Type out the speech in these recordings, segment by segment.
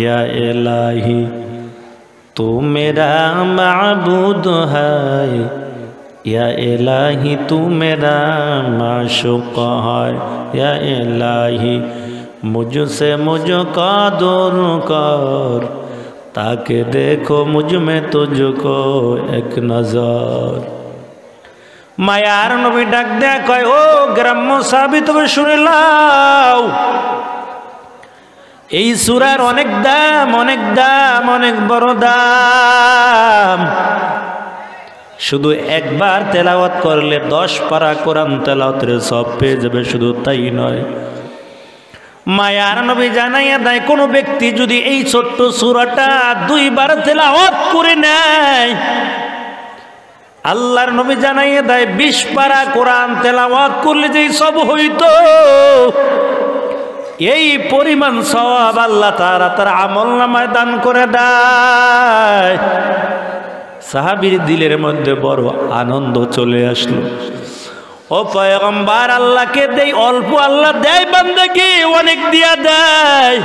یا الہی تو میرا معبود ہے یا الہی تو میرا معشوق ہے یا الہی مجھ سے مجھ کا دور کر تاکہ دیکھو مجھ میں تجھ کو ایک نظر মায়ার নবী ডাক দেয়া কয় ও গ্রাম্য সাবি তবে শুনে লাও এই সুরার অনেক দাম অনেক দাম, অনেক বড় দাম। শুধু একবার তেলাওয়াত করলে দশ পারা কোরআন তেলাওয়াতের সব পেয়ে যাবে, শুধু তাই নয়। মায়ার নবী জানাইয়া দেয় কোনো ব্যক্তি যদি এই ছোট্ট সুরাটা দুইবার তেলাওয়াত করে নেয়, আল্লাহর নবী জানাইয়া দেয় বিশ পারা কোরআন তেলাওয়াত করলে যেই সব হইতো এই পরিমাণ সব আল্লাহ তারা তার আমল নামায় দান করে দেয়। সাহাবির দিলের মধ্যে বড় আনন্দ চলে আসলো। ও পয়গম্বার, আল্লাহকে দেই, অল্প আল্লাহ দেয়, বান্দাকে অনেক দিয়া দেয়।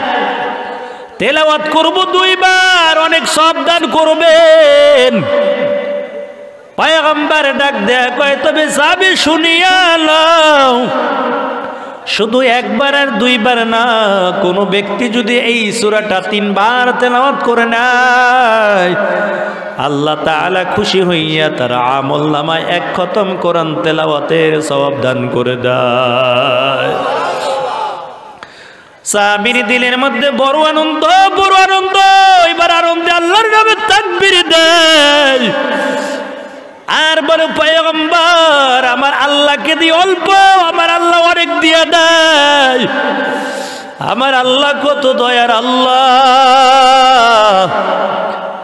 তেলাওয়াত করব দুইবার, অনেক সব দান করবেন। পায়গম্বার ডাক দেয়া, কয়, তবে সাবি শুনিয়া লও। শুধু একবার আর দুইবার না, কোনো ব্যক্তি যদি এই সুরাটা তিনবার তেলাওয়াত করে নেয়, আল্লাহ তাআলা খুশি হইয়া তার আমল নামায় এক খতম কোরআন তেলাওয়াতের সওয়াব দান করে দেয়। সাবির দিলের মধ্যে বড় আনন্দ বড় আনন্দ, এবার আনন্দে আল্লাহর নামে তাকবীর দেয়। আর বলে পয়গম্বর, আমার আল্লাহকে দিয়ে অল্প, আমার আল্লাহ অনেক দিয়ে দেয়। আমার আল্লাহ কত দয়ার আল্লাহ।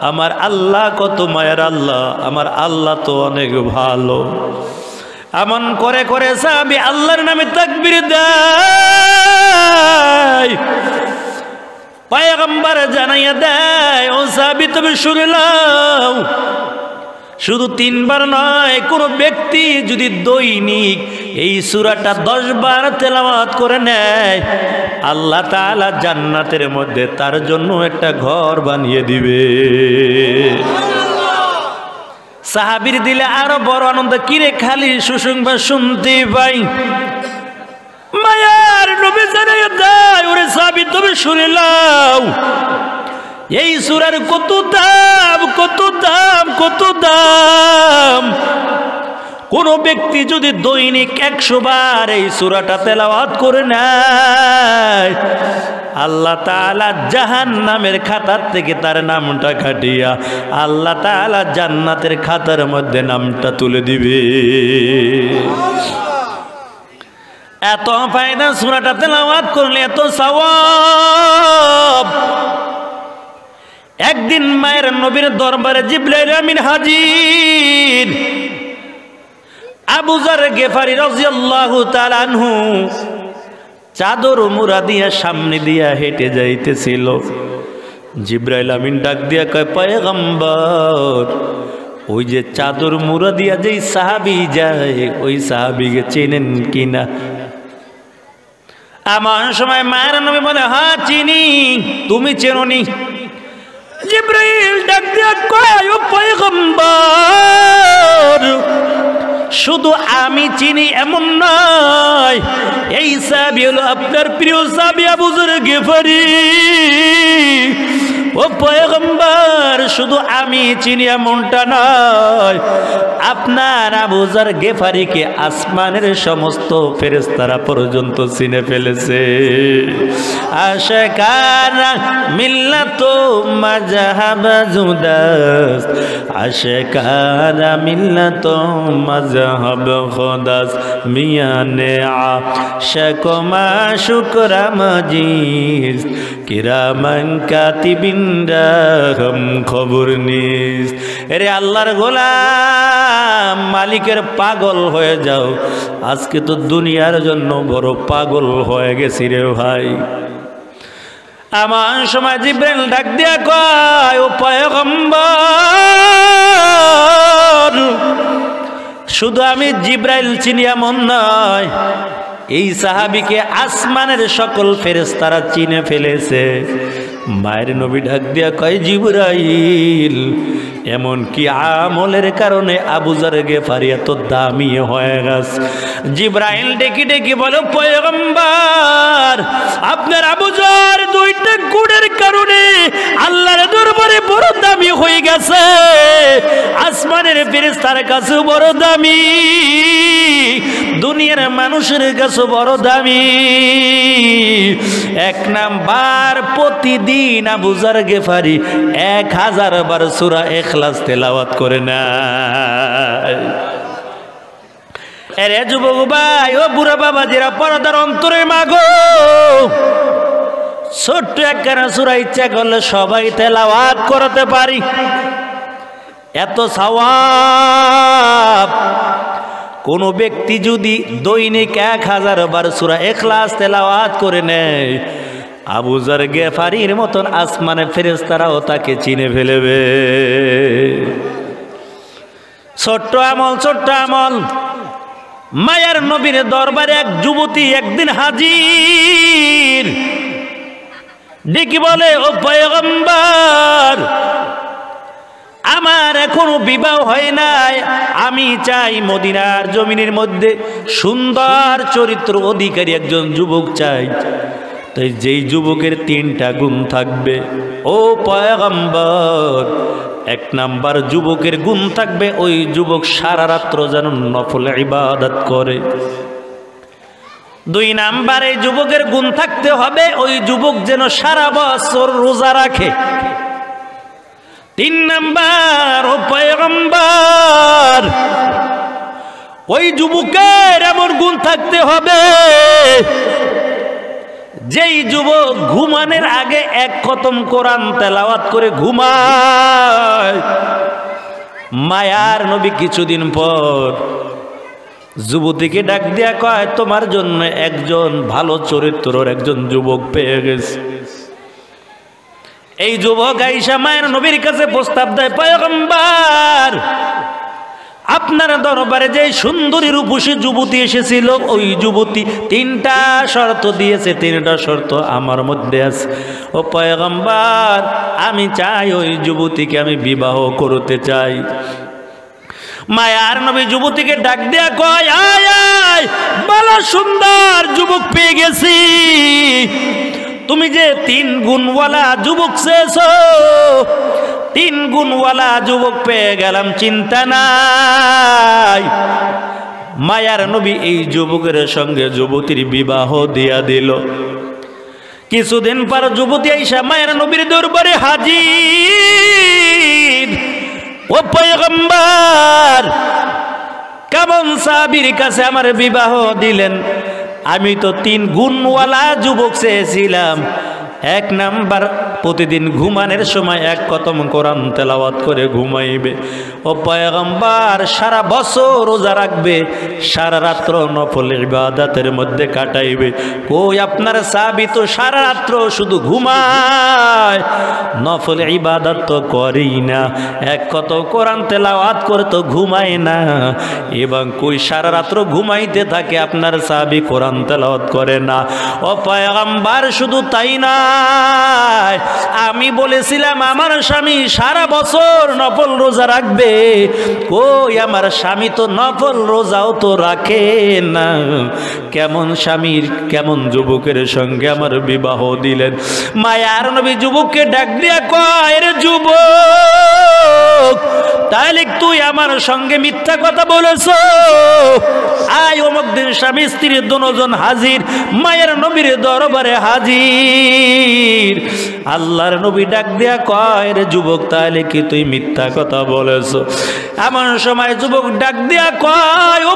আমার আল্লাহ কত মায়ের আল্লাহ, আমার আল্লাহ তো অনেক ভালো। এমন করে করে আমি আল্লাহর নামে তাকবির দেয় পায়গম্বর জানাইয়া দেয়, ও সাবি তুমি শুনে নাও শুধু তিনবার নয়, কোনো ব্যক্তি যদি দৈনিক এই সুরাটা দশ বার তেলাওয়াত করে নেয়, আল্লাহ তাআলা জান্নাতের মধ্যে তার জন্য একটা ঘর বানিয়ে দিবে। সাহাবির দিলে আরও বড় আনন্দ, কিরে খালি সুসংবাদ শুনতে পাই। মায়ার নবী জানাইয়া দেয়, ওরে সাহাবি, তুমি শুনে লাও এই সুরার কত দাম কত দাম কত দাম। কোন ব্যক্তি যদি দৈনিক একশো বার এই সুরাটা তেলাওয়াত করে নেয়, আল্লাহ তাআলা জাহান নামের খাতার থেকে তার নামটা কাটিয়া আল্লাহ তাআলা জান্নাতের খাতার মধ্যে নামটা তুলে দিবে। এত ফায়দা সুরাটা তেলাওয়াত করলে এত সওয়াব। একদিন মায়ের নবীর দরবারে জিব্রাইল আমিন হাজির। আবুজার গেফারি রাদিয়াল্লাহু তাআলা আনহু চাদর মুরা দিয়া সামনে দিয়া হেঁটে যাইতেছিল। জিব্রাইল আমিন ডাক দিয়া কয়, পয়গম্বর, ওই যে চাদর মুরা দিয়া যেই সাহাবি যায়, ওই সাহাবিকে চেনেন কিনা? এমন সময় মায়ের নবী বলে হ্যাঁ চিনি, তুমি চেননি। জিব্রাইল ডাক দিয়া কয় পয়গম্বর, শুধু আমি চিনি এমন নয়, এই সাবি হলো আপনার প্রিয় সাবি আবুজুর গেফারি। ও পয়গম্বর, শুধু আমি চিনি এমনটা নয়। আপনার আবুজার গেফারিকে আসমানের সমস্ত ফেরেস্তারা পর্যন্ত চিনে ফেলেছে। আশেকারা মিল্লাত মাযহাব জুদাস, আশেকারা মিল্লাত মাযহাব খোদাস। মিয়ানে আশক মা শুকরা মজিজ কিরামান কাতিবিন খবর নিস। এরে আল্লাহর গোলাম, মালিকের পাগল হয়ে যাও। আজকে তো দুনিয়ার জন্য বড় পাগল হয়ে গেছি রে ভাই। আমার সময় জিব্রাইল ডাক দিয়া কয় পয়গম্বর, শুধু আমি জিব্রাইল চিনি এমন নয়, এই সাহাবিকে আসমানের সকল ফেরেস্তারা চিনে ফেলেছে। মায়ের নবী ঢাক দিয়া কয় জিবরাইল, এমন কি আমলের কারণে আবুজার গেফারি এত দামি হয়ে গেছে? জিব্রাইল ডেকে ডেকে বলো, পয়গম্বর, আপনার আবুজার দুইটা গুণের কারণে আল্লাহর দরবারে বড় দামি হয়ে গেছে। আসমানের ফেরেস্তার কাছে বড় দামি, দুনিয়ার মানুষের কাছে বড় দামি। এক নাম্বার প্রতিদিন আবুজার গেফারি এক হাজার বার সুরা এখলাস তেলাওয়াত করে না এরে যুবক ভাই, ও বুড়া বাবা যারা পরদার অন্তরে মাগো, ছোট্ট একখানা সুরা ইচ্ছা করলে সবাই তেলাওয়াত করতে পারি। এত সওয়াব। কোনো ব্যক্তি যদি দৈনিক এক হাজার বার সুরা এখলাস তেলাওয়াত করে নেয় আবুজার গেফারির মতন আসমানে ফেরেস্তারাও তাকে চিনে ফেলেবে। ছোট্ট আমল ছোট্ট আমল। মায়ার নবীর দরবারে এক যুবতী একদিন হাজির। ডেকে বলে, ও পয়গম্বর আমার এখনও বিবাহ হয় নাই। আমি চাই মদিনার জমিনের মধ্যে সুন্দর চরিত্র অধিকারী একজন যুবক চাই। তাই যেই যুবকের তিনটা গুণ থাকবে, ও পয়গম্বর, এক নাম্বার যুবকের গুণ থাকবে, ওই যুবক সারা রাত্র যেন নফল ইবাদত করে। দুই নাম্বারে যুবকের গুণ থাকতে হবে, ওই যুবক যেন সারা বছর রোজা রাখে। তিন নাম্বার, ও পয়গম্বর, ওই যুবকের এমন গুণ থাকতে হবে, যেই যুবক ঘুমানোর আগে এক খতম কোরআন তেলাওয়াত করে ঘুমায়। মায়ার নবী কিছুদিন পর যুবতীকে ডাক দিয়া কয়, তোমার জন্য একজন ভালো চরিত্রর একজন যুবক পেয়ে গেছে। এই যুবক আইসা মায়ের নবীর কাছে প্রস্তাব দেয়, পয়গম্বর, আপনার দরবারে যে সুন্দরী রূপসী যুবতী এসেছিল, ওই যুবতী তিনটা শর্ত দিয়েছে, তিনটা শর্ত আমার মধ্যে আছে। ও পয়গম্বর, আমি চাই ওই যুবতীকে আমি বিবাহ করতে চাই। মায়ার নবী যুবতীকে ডাক দেয়া কয়, আয় আয়, বলো সুন্দর যুবক পেয়ে গেছি। তুমি যে তিন গুণওয়ালা যুবক শেষ তিন গুণওয়ালা যুবক পেয়ে গেলাম চিন্তা নাই। মায়ার নবী এই যুবকের সঙ্গে যুবতীর বিবাহ দিয়া দিল। কিছুদিন পর যুবতী আইসা মায়ের নবীর দরবারে হাজির। ও পয়গম্বর, কেমন সাবির কাছে আমার বিবাহ দিলেন? আমি তো তিন গুণওয়ালা যুবক চেয়েছিলাম। এক নাম্বার প্রতিদিন ঘুমানোর সময় এক কতম কোরআন তেলাওয়াত করে ঘুমাইবে। ও পয়গম্বার, সারা বছর রোজা রাখবে, সারা রাত্র নফল ইবাদতের মধ্যে কাটাইবে। কই আপনার সাবি তো সারা রাত্র শুধু ঘুমায়? নফল ইবাদত তো করেই না। এক কত কোরআন তেলাওয়াত করে তো ঘুমায় না। এবং কই সারা রাত্র ঘুমাইতে থাকে আপনার সাবি কোরআন তেলাওয়াত করে না। ও পয়গম্বার, শুধু তাই না আমি বলেছিলাম, আমার স্বামী সারা বছর নফল রোজা রাখবে। কই আমার স্বামী তো নফল রোজাও তো রাখে না। কেমন স্বামীর, কেমন যুবকের সঙ্গে আমার বিবাহ দিলেন। মায়ার নবী যুবককে ডাক দিয়া তাহলে তুই আমার সঙ্গে মিথ্যা কথা বলেছ? স্বামী স্ত্রী দুজন হাজির, মায়ের নবীর দরবারে হাজির। আল্লাহর নবী ডাক দিয়া কয়, রে যুবক তাহলে কি তুই মিথ্যা কথা বলেছ? এমন সময় যুবক ডাক দিয়া কয়, ও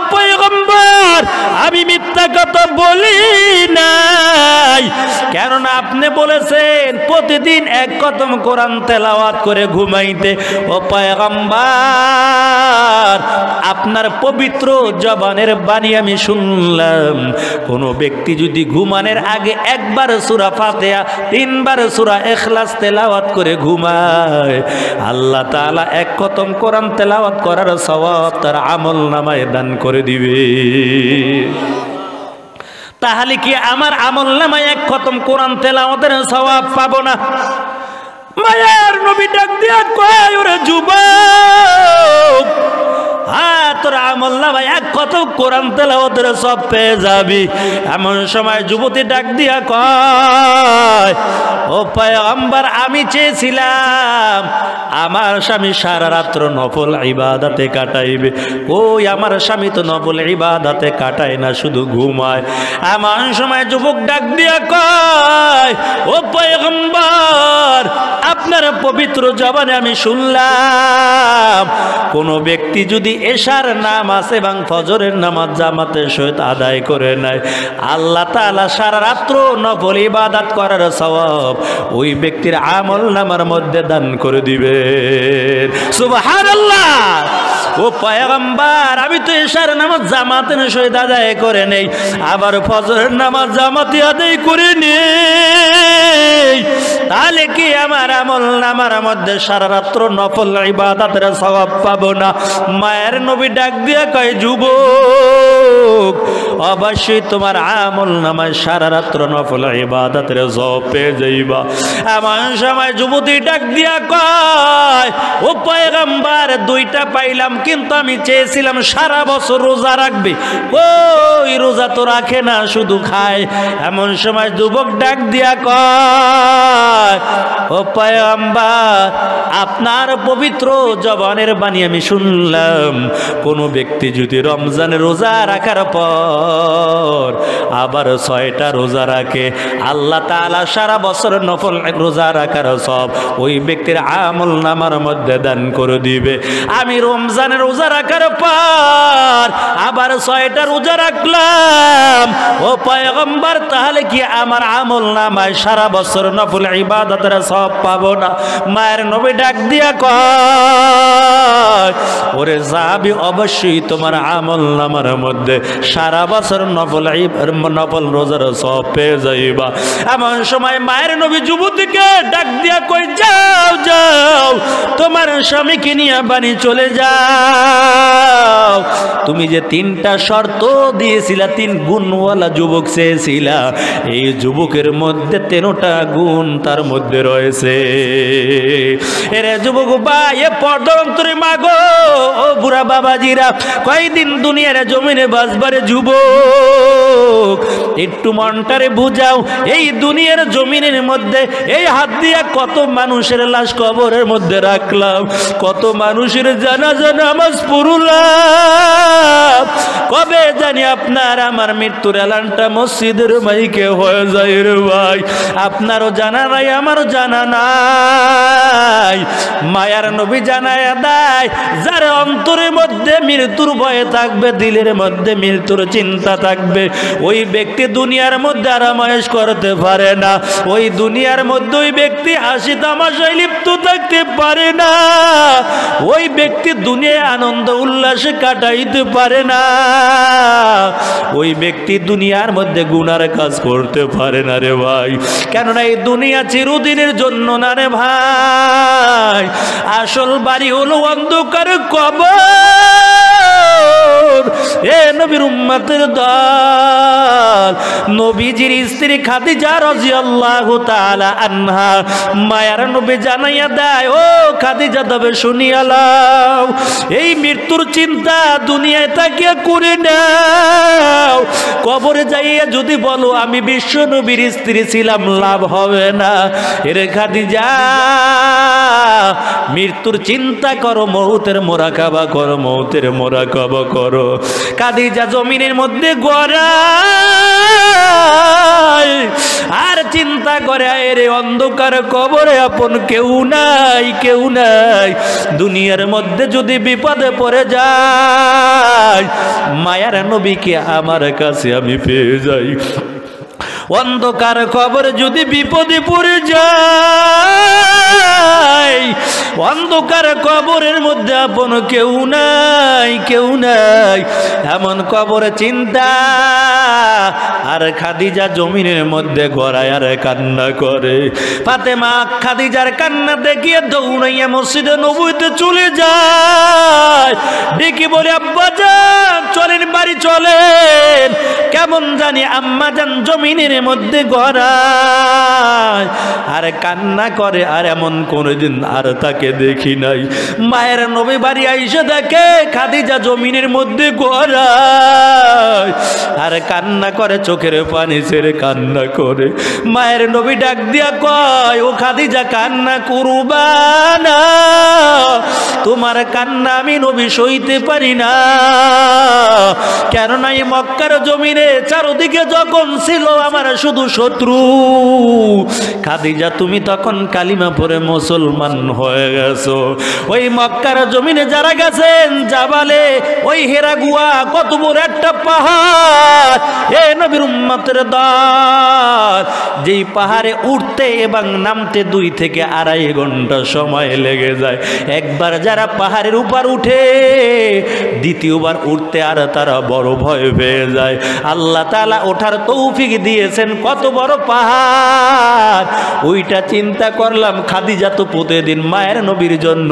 আমি মিথ্যা কথা বলি নাই। কেননা আপনি বলেছেন, প্রতিদিন এক কদম কোরআন তেলাওয়াত করে ঘুমাইতে। ও পয়গম্বর, আপনার পবিত্র জবানের বাণী আমি শুনলাম। কোন ব্যক্তি যদি ঘুমানের আগে একবার সুরা ফাতেহা, তিনবার সুরা এখলাস তেলাওয়াত করে ঘুমায়, আল্লাহ তাআলা এক কতম কোরআন তেলাওয়াত করার সওয়াব তার আমল নামায় দান করে দিবে। তাহলে কি আমার আমল নামায় এক খতম কোরআন তেলাওয়াতের সওয়াব পাবো না? মায়ার নবী ডাক দিয়া কয়, ওরে যুবক হ্যাঁ সব পেয়ে যাবি। যুবতী ডাক দিয়া কয় আমি চেয়েছিলাম আমার স্বামী সারা রাত্র নফল ইবাদাতে কাটাইবে। ওই আমার স্বামী তো নফল ইবাদাতে কাটায় না, শুধু ঘুমায়। এমন সময় যুবক ডাক দিয়া কয়, ও পয়গম্বর, আপনার পবিত্র জবানে আমি শুনলাম, কোন ব্যক্তি যদি এশার নামাজ এবং ফজরের নামাজ জামাতে সহিত আদায় করে নেয়। আল্লাহ তাআলা সারা রাত্র নফল ইবাদাত করার সওয়াব ওই ব্যক্তির আমল নামার মধ্যে দান করে দিবেন। সুবহানাল্লাহ! ও পয়গম্বর, আমি তো এশার নামাজ জামাতের সহিত আদায় করে নেই, আবার ফজরের নামাজ জামাতে আদায় করে নেই। তাহলে কি আমার আমল নামার মধ্যে সারা রাত্র নফল ইবাদতের সওয়াব পাবো না? মায়ের নবী ডাক দিয়া কয়, যুবক, অবশ্যই তোমার আমল নামায় সারা রাত্র নফল ইবাদতের সওয়াব পেয়ে যাইবা। এমন সময় যুবতী ডাক দিয়া কয়, ও পয়গম্বর, দুইটা পাইলাম, কিন্তু আমি চেয়েছিলাম সারা বছর রোজা রাখবে। ওই রোজা তো রাখে না, শুধু খায়। এমন সময় যুবক ডাক দিয়া কয় ও পয়গম্বর, আপনার পবিত্র জবানের বাণী আমি শুনলাম। কোন ব্যক্তি যদি রমজানের রোজা রাখার পর আবার ছয়টা রোজা রাখে, আল্লাহ তাআলা সারা বছর নফল রোজা রাখার সব ওই ব্যক্তির আমল নামার মধ্যে দান করে দিবে। আমি রমজানের রোজা রাখার পর আবার ছয়টা রোজা রাখলাম। ও পয়গম্বর, তাহলে কি আমার আমল নামায় সারা বছর নফল ইবাদতের সব পাবো না। মায়ের নবী ডাক দিয়া কয়, ওরে যাবি অবশ্যই তোমার আমল নামার মধ্যে। সারা বছর নফল নফল রোজার সব পেয়ে যাইবা। এমন সময় মায়ের নবী যুবতীকে ডাক দিয়া কই যাও যাও, তোমার স্বামীকে নিয়ে বাড়ি চলে যাও। তুমি যে তিনটা শর্ত দিয়েছিলা, তিন গুণওয়ালা যুবক চেয়েছিলা, এই যুবকের মধ্যে তেরোটা গুণ তার মধ্যে রয়েছে। এরে যুবক বা এ পর্দন্তরে মাগো ও বুড়া বাবাজিরা, কয়দিন দুনিয়ার জমিনে বাসবারে যুবক? একটু মনটারে বুঝাও, এই দুনিয়ার জমিনের মধ্যে, এই হাত দিয়া কত মানুষের লাশ কবরের মধ্যে রাখলাম, কত মানুষের জানাজা নামাজ পড়লাম। কবে জানি আপনার আমার মৃত্যুর এলানটা মসজিদের মাইকে হয়ে যায় রে ভাই। আপনারও জানা নাই আমারও জানা নাই। মায়ার নবী জানায় দেয়, যার অন্তরের মধ্যে মৃত্যুর ভয়ে থাকবে, দিলের মধ্যে মৃত্যুর চিন্তা থাকবে। ওই ব্যক্তি দুনিয়ার মধ্যে আরামায়েশ করতে পারে না। ওই দুনিয়ার মধ্যে ওই ব্যক্তি হাসি তামাশায় লিপ্ত থাকতে পারে না। ওই ব্যক্তি দুনিয়ায় আনন্দ, উল্লাসে কাটাইতে পারে না। ওই ব্যক্তি দুনিয়ার মধ্যে গুনার কাজ করতে পারে না রে ভাই। কেননা এই দুনিয়া চিরদিনের জন্য না রে ভাই? আসল বাড়ি হলো অন্ধকার কবর। এ দল। নবীজির স্ত্রী মায়ার নবী জানাইয়া দেয়, ও খাদিজা, তবে শুনিয়া লাও এই মৃত্যুর চিন্তা দুনিয়ায় তাকিয়া করে নাও। কবরে যাইয়া যদি বলো, আমি বিশ্ব নবীর স্ত্রী ছিলাম, লাভ হবে না। এর খাদি যা মৃত্যুর চিন্তা করো, মৌতের মোরাকাবা করো, মৌতের মোরাকাবা করো। কাদিজা জমিনের মধ্যে গড়ায়, আর চিন্তা করে রে অন্ধকার কবরে আপন কেউ নাই কেউ নাই। দুনিয়ার মধ্যে যদি বিপদে পড়ে যায়। মায়ার নবীকে আমার কাছে আমি পেয়ে যাই। অন্ধকার খবর যদি বিপদে পড়ে যায়, অন্ধকার কবরের মধ্যে আপন কেউ নাই কেউ নাই। এমন কবরে চিন্তা। আর খাদিজা জমিনের মধ্যে গড়ায় আর কান্না করে। ফাতেমা খাদিজার কান্না দেখিয়ে দৌড়াইয়া মসজিদে নবুইতে চলে যায়। ডেকে বলে, আব্বা যান, চলেন, বাড়ি চলেন। কেমন জানি আম্মা যান জমিনের মধ্যে গড়ায়। আর কান্না করে, আর এমন কোনোদিন আর তাকে দেখি নাই। মায়ের নবী বাড়ি আইসে দেখে খাদিজা জমিনের মধ্যে গড়ায়। আর কান্না করে, চোখের পানি ছেড়ে কান্না করে। মায়ের নবী ডাক দিয়া কয়, ও খাদিজা, কান্না করবা না। তোমার কান্না আমি নবী সইতে পারি না। কেননা এই মক্কার জমিনে চারদিকে যখন ছিল আমার শুধু শত্রু, খাদিজা তুমি তখন কালিমা পরে মুসলমান হয়ে গেছো। ওই মক্কার জমিনে যারা গেছেন, জাবালে, ওই হেরাগুয়া কত বড় একটা পাহাড়। এ নবীর উম্মতের দল যেই পাহাড়ে উঠতে এবং নামতে দুই থেকে আড়াই ঘণ্টা সময় লেগে যায়। একবার যারা পাহাড়ের উপর উঠে, দ্বিতীয়বার উঠতে আর তারা বড় ভয় পেয়ে যায়। আল্লাহ তালা ওঠার তৌফিক দিয়েছেন, কত বড় পাহাড়। ওইটা চিন্তা করলাম, খাদিজা তো প্রতিদিন মায়ের নবীর জন্য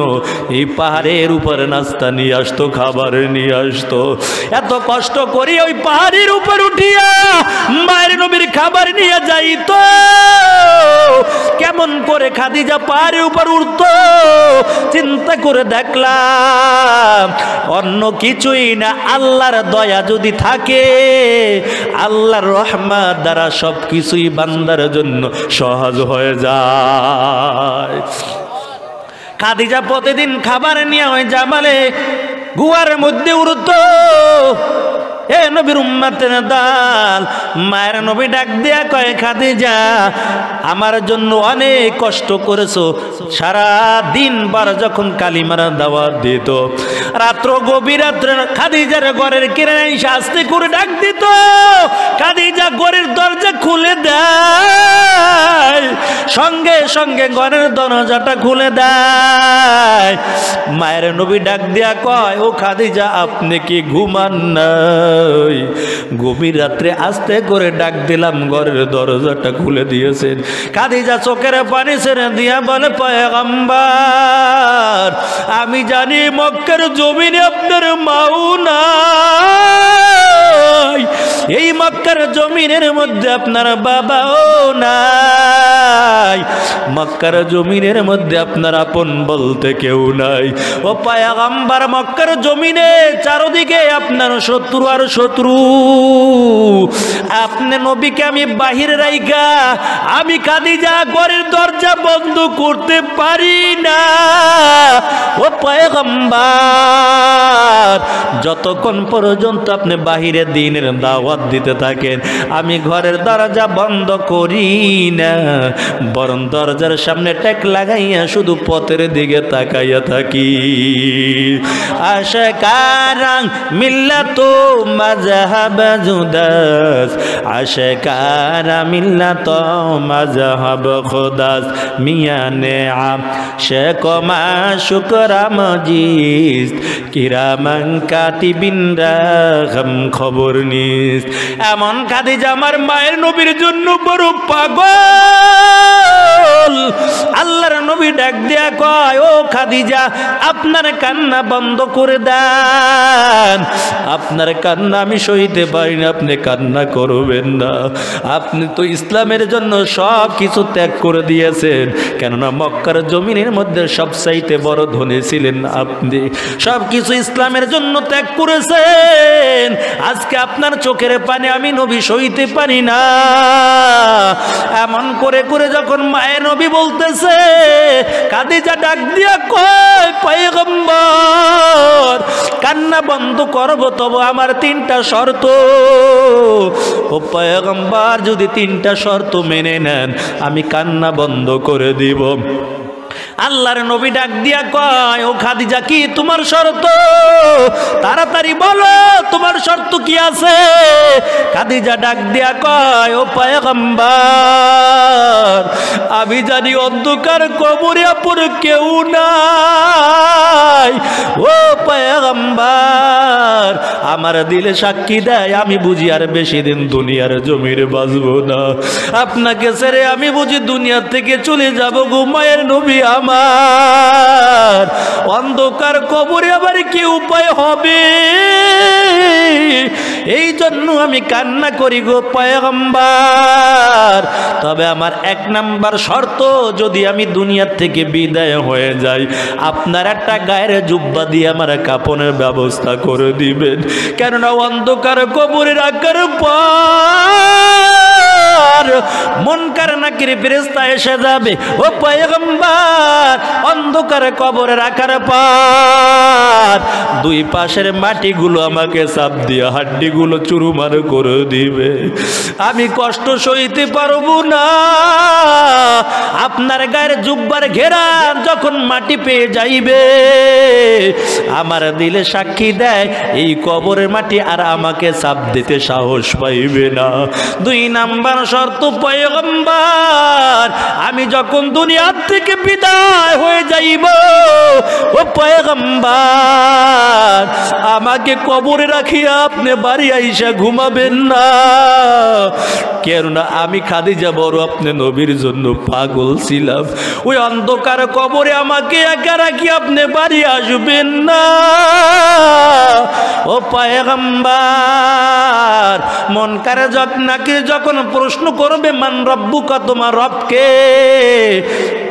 এই পাহাড়ের উপরে নাস্তা নিয়ে আসতো, খাবার নিয়ে আসতো। এত কষ্ট করি ওই পাহাড়ের উপর উঠিয়া মায়ের নবীর খাবার নিয়ে যাইত। কেমন করে খাদিজা পাহাড়ের উপর উঠতো, চিন্তা করে দেখলাম, অন্য কিছুই না, আল্লাহর দয়া যদি থাকে। আল্লাহর রহমত দ্বারা সব কিছুই বান্দার জন্য সহজ হয়ে যায়। খাদিজা প্রতিদিন খাবার নিয়ে হয় জামালে গুয়ার মধ্যে উড়ত। এ নবীর উম্মাতের দাল। মায়ের নবী ডাক দিয়া কয়, খাদিজা, আমার জন্য অনেক কষ্ট করেছ। সারা দিন বার যখন কালিমার দাওয়াত দিত, রাত্র গভীর রাত্রে খাদিজার ঘরের কিনে শাস্তি করে ডাক দিত। খাদিজা ঘরের দরজা খুলে দেয়, সঙ্গে সঙ্গে ঘরের দরজাটা খুলে দেয়। মায়ের নবী ডাক দিয়া কয়, ও খাদিজা, আপনি কি ঘুমান গভীর রাত্রে আস্তে করে ডাক দিলাম, ঘরের দরজাটা খুলে দিয়েছেন। খাদিজা চোখের পানি ছেড়ে দিয়া বলে, পয়গম্বার, আমি জানি মক্কের জমিনে আপনার মাও নাই। এই মক্কার জমিনের মধ্যে আপনার বাবাও নাই। মক্কার জমিনের মধ্যে আপনার আপন বলতে কেউ নাই। ও পায়াগাম্বার, মক্কার জমিনে চারদিকে আপনার শত্রু আর শত্রু। আপনি নবীকে আমি বাহিরে রাইগা আমি কাদিজা ঘরের দরজা বন্ধ করতে পারি না। ও পয়গম্বার, যতক্ষণ পর্যন্ত আপনি বাহিরে দিনের দাওয়াত দিতে থাকেন, আমি ঘরের দরজা বন্ধ করি না। বরং দরজার সামনে ট্যাক লাগাইয়া শুধু পথের দিকে তাকাইয়া থাকি। আশা কারাং মিল্লা মিল্লাতো জুদাস আশকারা মিল্লাতো মাযহাব খুদাস মিয়ানে আম শেকমা শুকরা মজিস কিরামান কাতিবিন রাখম খবর নিস এমন খাদিজা আমার মায়ের নবীর জন্য বড় পাগল আল্লাহর নবী ডাক দেয়া কয়, ও খাদিজা, আপনার কান্না বন্ধ করে দেন। আপনার কান্না আমি সইতে পারি না আপনি কান্না করবেন না। আপনি তো ইসলামের জন্য সব কিছু ত্যাগ করে দিয়েছেন। কেননা মক্কার জমিনের মধ্যে সব সবচাইতে বড় ধনী ছিলেন আপনি। সব কিছু ইসলামের জন্য ত্যাগ করেছেন। আজকে আপনার চোখের পানে আমি নবী সইতে পারি না। এমন করে করে যখন মায়ের নবী বলতেছে কাদিজা ডাক দিয়া কয়, পয়গম্বর, কান্না বন্ধ করব তবু আমার তিনটা শর্ত। ও পয়গম্বর, যদি তিনটা শর্ত মেনে নেন, আমি কান্না বন্ধ করে দিব। আল্লাহর নবী ডাক দিয়া কয়, ও খাদিজা, কি তোমার শর্ত? তাড়াতাড়ি বলো, তোমার শর্ত কি আছে? খাদিজা ডাক দিয়া কয়, ও পায়গম্বর, আমি জানি অন্ধকার কবরে আপুর কেউ নাই। ও পায়গম্বর, আমার দিলে সাক্ষী দেয়, আমি বুঝি আর বেশি দিন দুনিয়ার জমির বাজবো না। আপনাকে ছেড়ে আমি বুঝি দুনিয়ার থেকে চলে যাব ঘুমায়ের নবী আমার। অন্ধকার কবরে আবার কি উপায় হবে? এই জন্য আমি কান্না করি গো পয়গম্বার। তবে আমার এক নাম্বার শর্ত, যদি আমি দুনিয়ার থেকে বিদায় হয়ে যাই, আপনার একটা গায়ের জুব্বা দিয়ে আমার কাপনের ব্যবস্থা করে দিবেন। কেননা অন্ধকার কবরে রাখার পর মনকার নাকির ফেরেস্তা এসে যাবে। ও পয়গম্বার, অন্ধকার কবরে রাখার পর দুই পাশের মাটিগুলো আমাকে চাপ দিয়ে হাড্ডিগুলো চুরুমার করে দিবে। আমি কষ্ট সইতে পারব না। আপনার গায়ের জুব্বার ঘেরা যখন মাটি পেয়ে যাইবে, আমার দিলে সাক্ষী দেয়, এই কবরের মাটি আর আমাকে চাপ দিতে সাহস পাইবে না। দুই নাম্বার শর্ত, পয়গম্বার, আমি যখন দুনিয়ার থেকে বিদায় হয়ে যাইব, ও পয়গম্বার, আমাকে কবরে রাখিয়া আপনি বাড়ি আইসা ঘুমাবেন না। কেননা আমি খাদি খাদিজা বড়, আপনি নবীর জন্য পাগল ছিলাম। ওই অন্ধকার কবরে আমাকে একা রাখি আপনি বাড়ি আসবেন না। ও পায়গম্বার, মন কারে যখন নাকি যখন প্রশ্ন করবে, মান রব্বুকা, তোমার রবকে?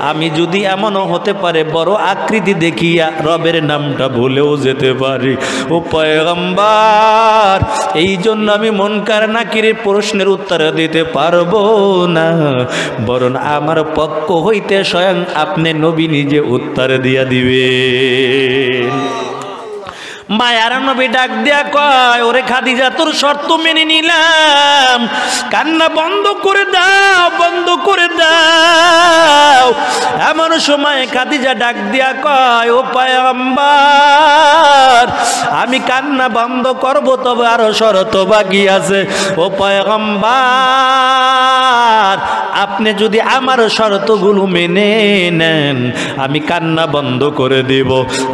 আমি যদি এমনও হতে পারে, বড় আকৃতি দেখিয়া রবের নামটা ভুলেও যেতে পারি। ও পয়গম্বার এই জন্য আমি মন কার নাকির প্রশ্নের উত্তর দিতে পারব না, বরং আমার পক্ষ হইতে স্বয়ং আপনি নবী নিজে উত্তর দিয়া দিবেন। মায়ার নবী ডাক দিয়া কয়, ওরে খাদিজা, তোর শর্ত মেনে নিলাম। কান্না বন্ধ করে দাও, বন্ধ করে দাও। এমন সময় খাদিজা ডাক দিয়া কয়, ও পায়ম্বার আমি কান্না বন্ধ করব, তবে আরও শরত বাকি আছে। ও পায়ম্বার আপনি যদি আমার শর্তগুলো মেনে নেন, আমি কান্না বন্ধ করে দেব।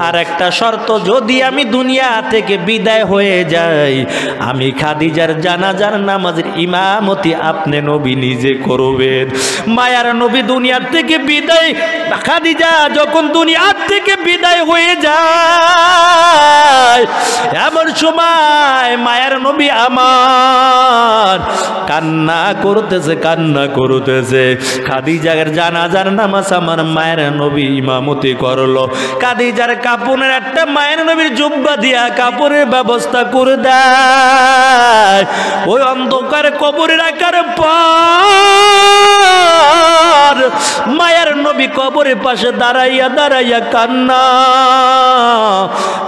আর একটা শর্ত, যদি আমি দুনিয়া থেকে বিদায় হয়ে যায়। আমি খাদিজার জানাজার নামাজের ইমামতি আপনি নবী নিজে করবেন। মায়ার নবী দুনিয়ার থেকে বিদায়। খাদিজা যখন দুনিয়ার থেকে বিদায় হয়ে যায় এমন সময় মায়ের নবী আমার কান্না করতেছে কান্না করতেছে। খাদিজার জানাজার নামাজ আমার মায়ের নবী ইমামতি করল। খাদিজার কাপড়ের একটা মায়ের নবীর জুব্বা দিয়া কাপড়ের ব্যবস্থা করে দেয়। ওই অন্ধকার কবরে রাখার পর। মায়ের নবী কবরের পাশে দাঁড়াইয়া দাঁড়াইয়া কান্না।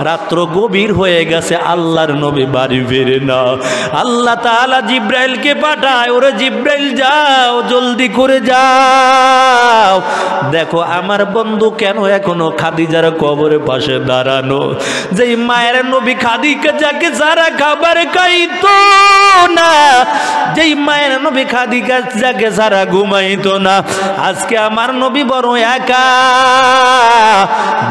রাত্র গভীর হয়ে গেছে আল্লাহর নবী বাড়ি ফেরে না। আল্লাহ তাআলা জিব্রাইলকে পাঠায়, ওরে জিব্রাইল যাও, জলদি করে যাও। দেখো, আমার বন্ধু কেন এখনও খাদিজার কবরের পাশে দাঁড়ানো? যেই মায়ের নবী খাদিকে যাকে সারা খাবার খাইতো না, যেই মায়ের নবী খাদিকা যাকে সারা ঘুমাইতো না, আজকে আমার নবী বড় একা।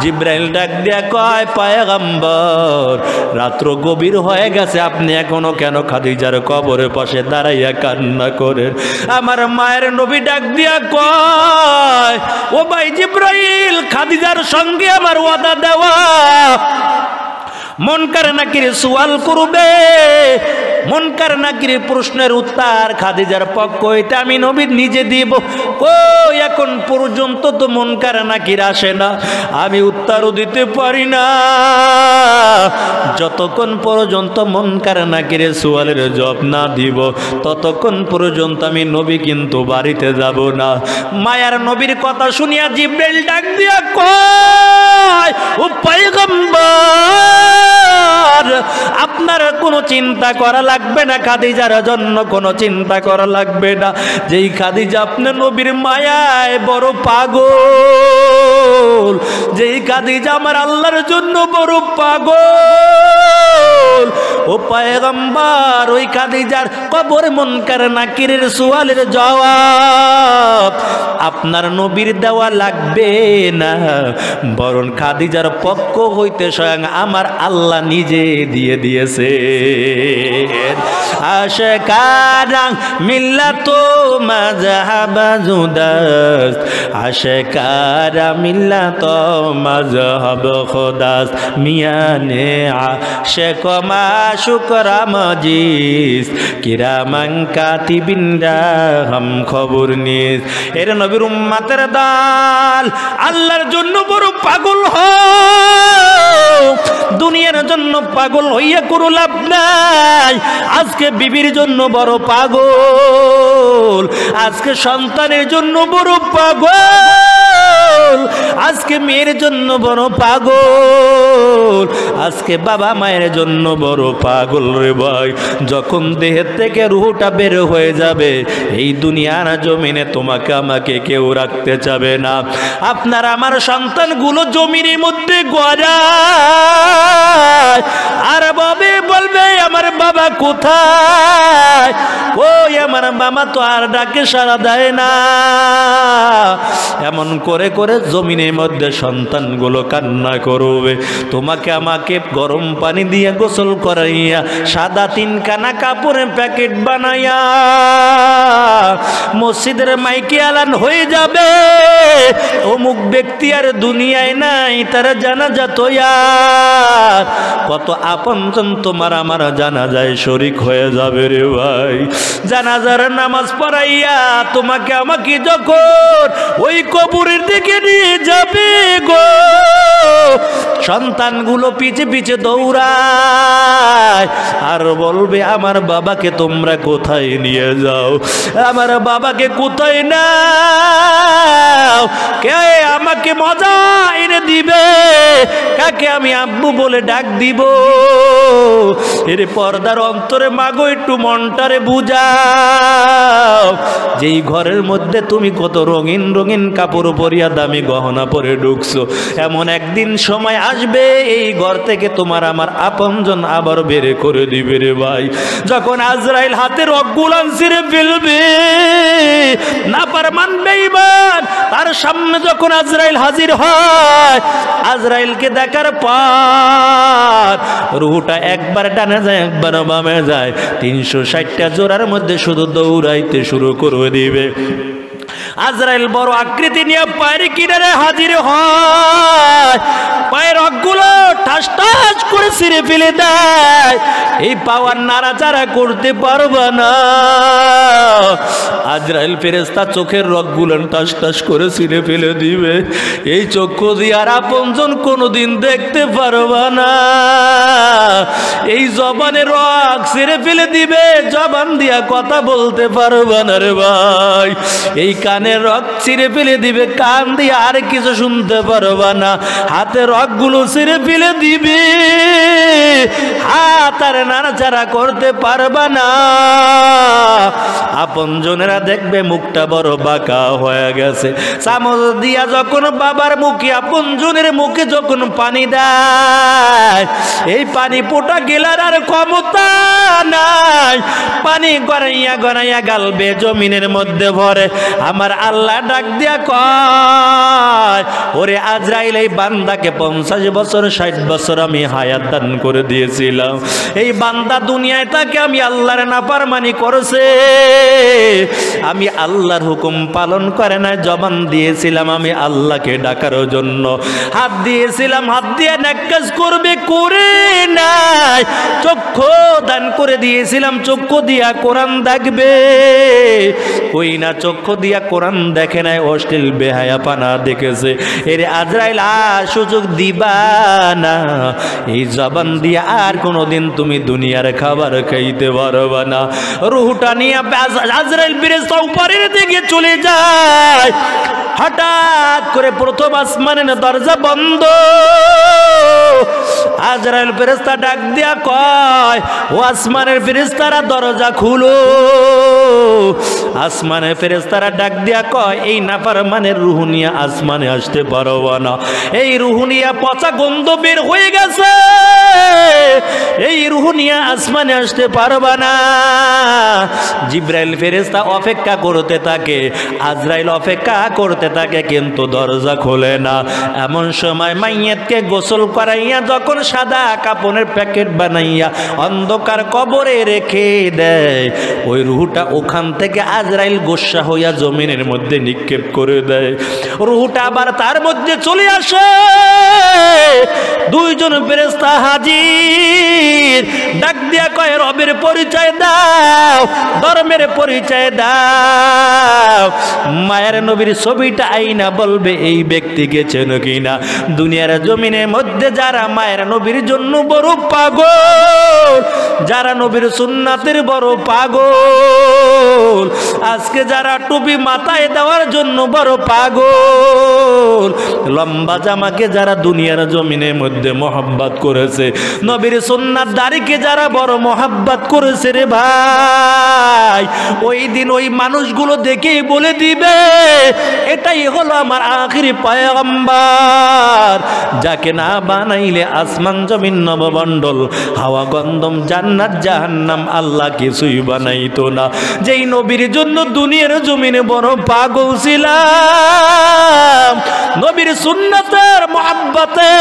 জিব্রাইল ডাক দিয়া কয়, পায়গাম্বর, রাত্র গভীর হয়ে গেছে। আপনি এখনও কেন খাদিজার কবরের পাশে দাঁড়াইয়া কান্না করেন? আমার মায়ের নবী ডাক দিয়া কয়, ও ভাই জিব্রাইল, খাদিজার সঙ্গে আমার ওয়াদা দেওয়া। মন করে নাকি সোয়াল করবে? মনকার নাকির প্রশ্নের উত্তর, খাদিজার পক্ষ হইতে আমি নবীর নিজে দিব। ও এখন পর্যন্ত তো মনকার নাকির আসে না? আমি উত্তরও দিতে পারি না। যতক্ষণ পর্যন্ত মনকার নাকিরে সোয়ালের জব না দিব, ততক্ষণ পর্যন্ত আমি নবী কিন্তু বাড়িতে যাব না। মায়ার নবীর কথা শুনিয়া জিব্রাইল ডাক দিয়া কয় ও পয়গম্বর, আপনার কোনো চিন্তা করা লাগবে না, খাদিজার জন্য কোনো চিন্তা করা লাগবে না। যেই খাদিজা আপনার নবীর মায়ায় বড় পাগল, যেই খাদিজা আমার আল্লাহর জন্য বড় পাগল। ও পায়গম্বর, ওই খাদিজার কবর মনকার নাকিরের সোয়ালের জবাব আপনার নবীর দেওয়া লাগবে না। বরং খাদিজার পক্ষ হইতে স্বয়ং আমার আল্লাহ নিজে দিয়ে দিয়েছে আশেকারা মিল্লাত মাযহাবা জুদাস। আশেকারা মিল্লাত মাযহাব খোদাস। মিয়ানে আশেক মা শুকরা মজিস। কিরামান কাতিবিনরা হাম খবর নিস। এর নবীর উম্মাতের দাল। আল্লাহর জন্য বড় পাগল হ দুনিয়ার জন্য পাগল হইয়া কোনো লাভ নাই। আজকে বিবির জন্য বড় পাগল। আজকে সন্তানের জন্য বড় পাগল। আজকে মেয়ের জন্য বড় পাগল। আজকে বাবা মায়ের জন্য বড় পাগল রে ভাই। যখন দেহের থেকে রুহটা বের হয়ে যাবে, এই দুনিয়ার জমিনে তোমাকে আমাকে কেউ রাখতে চাবে না। আপনার আমার সন্তানগুলো জমিনের মধ্যে গড়ায়। আর বাবে বলবে, আমার বাবা কোথায়? ওই আমার মামা তো আর ডাকে সারা দেয় না। এমন করে করে জমিনের মধ্যে সন্তানগুলো কান্না করবে। তোমাকে আমাকে গরম পানি দিয়ে গোসল করাইয়া সাদা তিন কানা কাপড়ে প্যাকেট বানাইয়া মসজিদের মাইকে আলান হয়ে যাবে। অমুক ব্যক্তি আর দুনিয়ায় নাই, তারা জানা যাত কত আপনজন তোমার আমার জানা যায় শরিক হয়ে যাবে রে ভাই। জানাজার নামাজ পড়াইয়া তোমাকে আমাকে যখন ওই কবরের দিকে নিয়ে যাবে গো। সন্তানগুলো পিছে পিছে দৌড়ায়। আর বলবে, আমার বাবাকে তোমরা কোথায় নিয়ে যাও? আমার বাবাকে কোথায় নাও? কে আমাকে মজা এনে দিবে? কাকে আমি আব্বু বলে ডাক দিব? এর পর্দার অন্তরে মাগো একটু মনটারে বুঝাও। যেই ঘরের মধ্যে তুমি কত রঙিন রঙিন কাপড় পরিয়া দামি গহনা পরে ঢুকছো। এমন একদিন সময় আসবে, এই ঘর থেকে তোমার আমার আপনজন আবার বেরে করে দিবে রে ভাই। যখন আজরাইল হাতের অগুলান ছিঁড়ে ফেলবে, না পার মানবে ইমান তার সামনে যখন আজরাইল হাজির হয়, আজরাইলকে দেখার পর রুহুটা একবার টানে যায়, একবার বামে যায়। তিনশো ষাটটা জোড়ার মধ্যে শুধু দৌড়াইতে শুরু করে দিবে। আজরাইল বড় আকৃতি নিয়ে পায়ের কিনারে হাজির হয়। পায়ের অগুলো ঠাস ঠাস করে ছিঁড়ে ফেলে দেয়। এই পাওয়ার নাড়াচাড়া করতে পারবে না। আজরাইল ফেরেস্তা চোখের রগগুলো টাস টাস করে ছিঁড়ে ফেলে দিবে। এই চক্ষু দিয়ে আর আপনজন কোনোদিন দেখতে পারবে না। এই জবানের রগ ছিঁড়ে ফেলে দিবে। জবান দিয়া কথা বলতে পারবে না রে ভাই। এই কানের রগ ছিঁড়ে ফেলে দিবে, কান দিয়ে আর কিছু শুনতে পারবে না। হাতের রগগুলো ছিঁড়ে ফেলে দিবে, হাত আর নাড়াচাড়া করতে পারবে না। আপন জনেরা দেখবে মুখটা বড় বাঁকা হয়ে গেছে। চামচ দিয়া যখন বাবার মুখে, আপন জনের মুখে যখন পানি দেয়, এই পানি পোটা গেলার আর ক্ষমতা নাই। পানি গড়াইয়া গড়াইয়া গালবে, জমিনের মধ্যে ভরে। আমার আল্লাহ ডাক দিয়া কয়, ওরে আজরাইল, এই বান্দাকে পঞ্চাশ বছর, ষাট বছর আমি হায়াত দান করে দিয়েছিলাম। এই বান্দা দুনিয়ায় তাকে আমি আল্লাহর নাপারমানি করেছে। আমি আল্লাহর হুকুম পালন করে না জবান দিয়েছিলাম আমি আল্লাহকে ডাকার জন্য। হাত দিয়েছিলাম, হাত দিয়ে নাকাজ করবে, করে নাই। চক্ষু দান করে দিয়েছিলাম, চক্ষু দিয়া কোরআন দেখবে। কই না চক্ষু দিয়া কোরআন দেখে নাই, অশ্লীল বেহায়া পানা দেখেছে। এর আজরাইল আর সুযোগ দিবা না। এই জবান দিয়ে আর কোনোদিন তুমি দুনিয়ার খাবার খাইতে পারবা না। রুহুটা নিয়ে আজরাইল ফেরেশতা উপরের দিকে চলে যায়। হঠাৎ করে প্রথম আসমানের দরজা বন্ধ। আজরাইল ফেরেস্তা ডাক দিয়া কয়, ও আসমানের ফেরেস্তারা দরজা খুলো। আসমানের ফেরেস্তারা ডাক দিয়া কয়, এই নাফার মানের রুহুনিয়া আসমানে আসতে পারব না। এই রুহুনিয়া পচা গন্ধ বের হয়ে গেছে। এই রুহুনিয়া আসমানে আসতে পারবা না। জিব্রাইল ফেরেস্তা অপেক্ষা করতে থাকে। আজরাইল অপেক্ষা করতে থাকে, কিন্তু দরজা খোলে না। এমন সময় মাইয়াতকে গোসল করাইয়া যখন সাদা কাপড়ের প্যাকেট বানাইয়া অন্ধকার কবরে রেখে দেয়। ওই রুহুটা ওখান থেকে আজরাইল গোসা হইয়া জমিনের মধ্যে নিক্ষেপ করে দেয়। রুহুটা আবার তার মধ্যে চলে আসে। দুইজন ফেরেস্তা হাজির। ডাক দিয়া কয় রবের পরিচয় দাও, ধর্মের পরিচয় দাও। মায়ের নবীর ছবিটা আইনা বলবে, এই ব্যক্তিকে চেন কিনা? দুনিয়ার জমিনের মধ্যে যারা মায়ের নবীর জন্য বড় পাগল, যারা নবীর সুন্নাতের বড় পাগল, আজকে যারা টুপি মাথায় দেওয়ার জন্য বড় পাগল, লম্বা জামাকে যারা দুনিয়ার জমিনের মধ্যে মহাব্বাত করেছে, নবীর সুন্নাত দাড়িকে যারা বড় মহাব্বাত করেছে রে ভাই। ওই দিন ওই মানুষগুলো দেখেই বলে দিবে, এটাই হলো আমার আখিরি পয়গম্বর। যাকে না বানাইলে আসমান জমিন নবমণ্ডল, হাওয়া গন্ধম জান্নাত জাহান্নাম আল্লাহ কিছুই বানাইতো না। যেই নবীর জন্য দুনিয়ার জমিনে বড় পাগল ছিলাম, নবীর সুন্নতের মহাব্বতে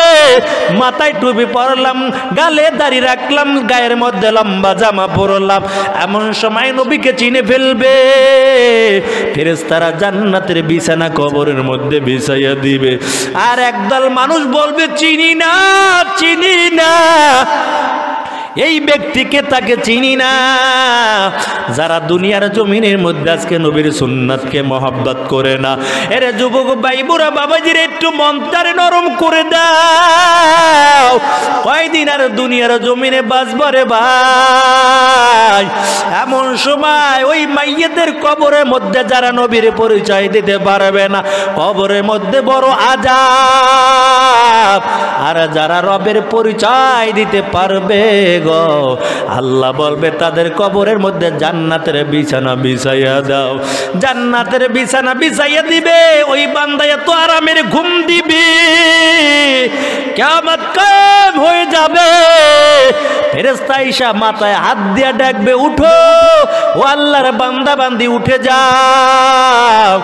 মাথায় টুপি পরলাম, গালে দাড়ি রাখলাম, গায়ের মধ্যে লম্বা জামা পরলাম এমন সময় নবীকে চিনে ফেলবে। ফেরেস্তারা জান্নাতের বিছানা কবরের মধ্যে বিছাইয়া দিবে। আর একদল মানুষ বলবে, চিনি না চিনি না। এই ব্যক্তিকে তাকে চিনি না। যারা দুনিয়ার জমিনের মধ্যে আজকে নবীর সুন্নাতকে মহাব্বত করে না। এরে যুবক ভাই বুড়া বাবাজির একটু মন্তারে নরম করে দাও। কয়দিন আর দুনিয়ার জমিনে বাঁচবরে ভাই? এমন সময় ওই মাইয়েদের কবরের মধ্যে যারা নবীর পরিচয় দিতে পারবে না, কবরের মধ্যে বড় আজাব আর যারা রবের পরিচয় দিতে পারবে গো। আল্লাহ বলবে, তাদের কবরের মধ্যে জান্নাতের বিছানা বিছাইয়া দাও। জান্নাতের বিছানা বিছাইয়া দিবে, ওই বান্দায় তো আরামের ঘুম দিবে। কেমন কাম হয়ে যাবে। ফেরেস্তা ইসা মাথায় হাত দিয়া ডাকবে, উঠো ও আল্লাহর বান্দা বান্দি, উঠে যাও।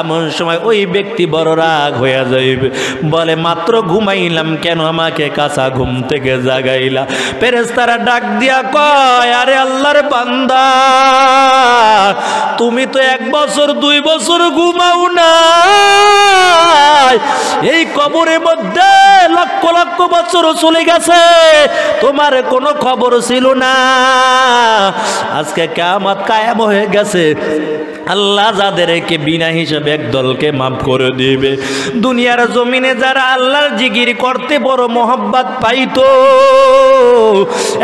এমন সময় ওই ব্যক্তি বড় রাগ হইয়া যাইবে। বলে, মাত্র ঘুমাইলাম কেন আমাকে কাঁচা ঘুম থেকে জাগাইলা? ফেরেস্তারা ডাক দিয়া কয়, আরে আল্লাহর বান্দা, তুমি তো এক বছর, দুই বছর ঘুমাও না এই কবরের মধ্যে লক্ষ লক্ষ বছর চলে গেছে। তোমার কোনো খবর ছিল না। আজকে কেমত কায়াম হয়ে গেছে। আল্লাহ যাদেরকে বিনা হিসাবে একদলকে মাফ করে দিবে। দুনিয়ার জমিনে যারা আল্লাহর জিগির করতে বড় মোহাব্বত পাইতো,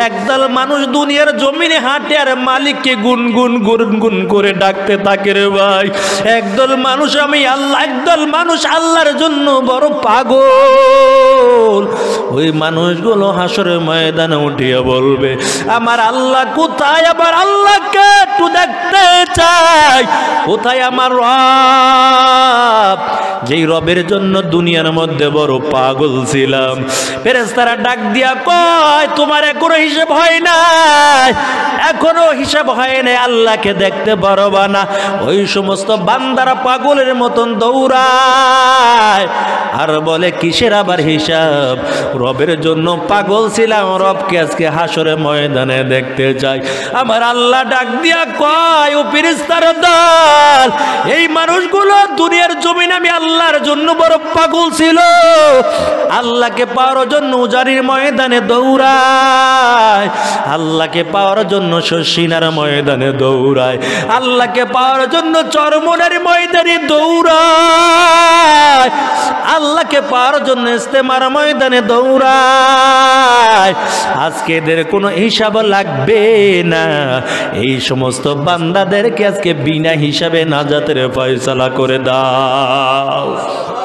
একদল মানুষ দুনিয়ার জমিনে হাঁটে আর মালিককে গুনগুন গুনগুন করে ডাকতে থাকে রে ভাই। একদল মানুষ আমি আল্লাহ, একদল মানুষ আল্লাহর জন্য বড় পাগল। ওই মানুষগুলো হাসরের ময়দানে উঠিয়া বলবে, আমার আল্লাহ কোথায়? আমার আল্লাহকে একটু দেখতে চাই। কোথায় আমার রব? যেই রবের জন্য দুনিয়ার মধ্যে বড় পাগল ছিলাম ফেরেস্তারা ডাক দিয়া কয়, তোমার এখনও হিসেব হয় নাই, এখনও হিসাব হয় নাই, আল্লাহকে দেখতে পারবা না। ওই সমস্ত বান্দারা পাগলের মতন দৌড়ায়, আর বলে, কিসের আবার হিসাব? রবের জন্য পাগল ছিলাম, রবকে আজকে হাসরে ময়দানে দেখতে চাই। আমার আল্লাহ ডাক দিয়া কয়, ও ফিরিস্তার দল, এই মানুষগুলো দুনিয়ার জমিন আমি আল্লাহর জন্য বড় পাগল ছিল। আল্লাহকে পাওয়ার জন্য উজারির ময়দানে দৌড়ায়। আল্লাহকে পাওয়ার জন্য শশিনার ময়দানে দৌড়ায়। আল্লাহকে পাওয়ার জন্য চরমনের ময়দানে দৌড়ায়। আল্লাহকে পাওয়ার জন্য ইস্তেমার ময়দানে দৌড়ায়। আজকে এদের কোনো হিসাব লাগবে না। এই সমস্ত বান্দাদেরকে আজকে বিনা হিসাবে নাজাতের ফয়সালা করে দাও